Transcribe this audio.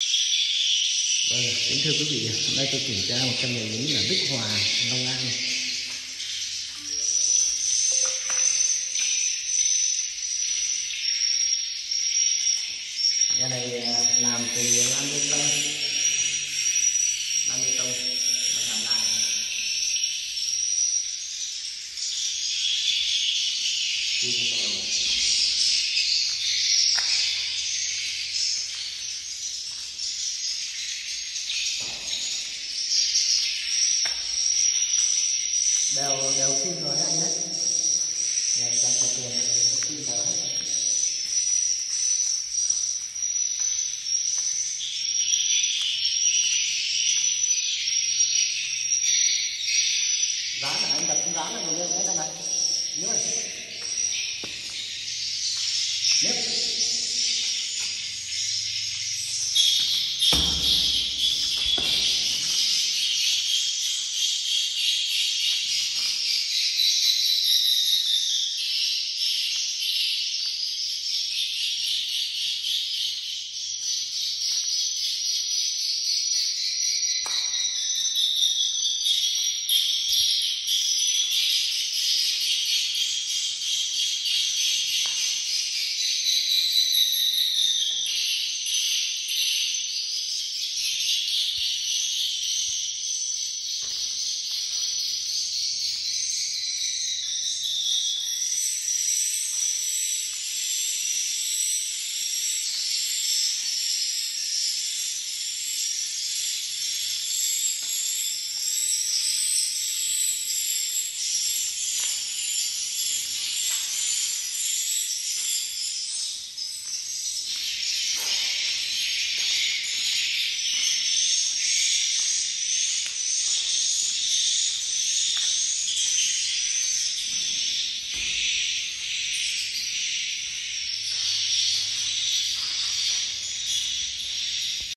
Vâng, kính thưa quý vị, hôm nay tôi kiểm tra một căn nhà lính ở Đức Hòa, Long An. Nhà này à, làm từ lam bê tông, lam bê tông và làm lại. Tuy đều đều xin lỗi anh hết ngày càng có tiền xin lỗi. Hết rán là anh đặt cũng rán là người lên đấy này nhớ. Này